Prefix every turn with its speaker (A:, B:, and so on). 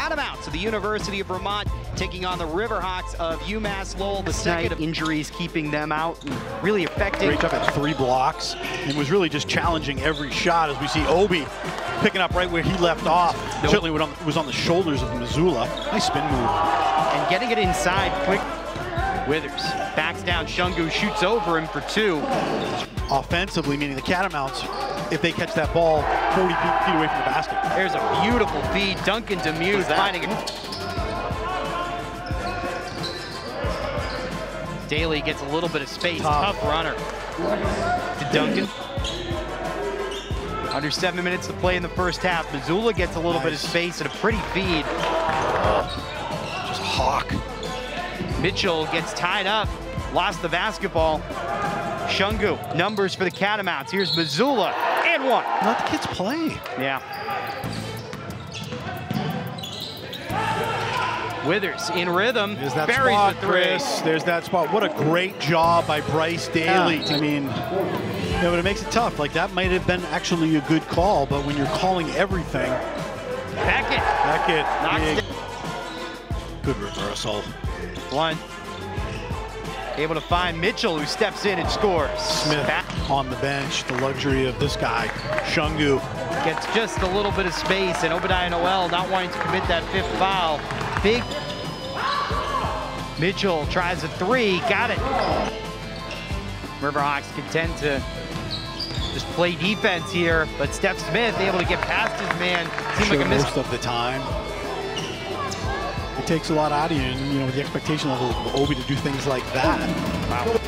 A: Catamounts of the University of Vermont taking on the Riverhawks of UMass Lowell. The second of injuries keeping them out and really affecting.
B: Great job at three blocks and was really just challenging every shot as we see Obi picking up right where he left off. Nope. Certainly was on, was on the shoulders of Missoula. Nice spin move.
A: And getting it inside quick. Withers backs down. Shungu shoots over him for two.
B: Offensively, meaning the Catamounts, if they catch that ball 40 feet away from the basket.
A: There's a beautiful feed. Duncan Demuth finding it. Daly gets a little bit of space. Tough, Tough runner. To Duncan. Under seven minutes to play in the first half. Missoula gets a little nice. bit of space and a pretty feed.
B: Just hawk.
A: Mitchell gets tied up, lost the basketball. Shungu, numbers for the Catamounts. Here's Missoula, and one.
B: Let the kids play.
A: Yeah. Withers in rhythm.
B: There's that spot, the Chris. There's that spot. What a great job by Bryce Daly. Yeah. I mean, yeah, but it makes it tough. Like that might have been actually a good call, but when you're calling everything.
A: Beckett.
B: Beckett.
A: Knocks
B: Good reversal.
A: One. Able to find Mitchell, who steps in and scores.
B: Smith Back. on the bench, the luxury of this guy, Shungu.
A: Gets just a little bit of space, and Obadiah Noel not wanting to commit that fifth foul. Big. Mitchell tries a three, got it. Riverhawks content to just play defense here, but Stef Smith able to get past his man.
B: Seems sure like a miss. most of the time it takes a lot out of you, and you know, with the expectation level of Obi to do things like that. Wow.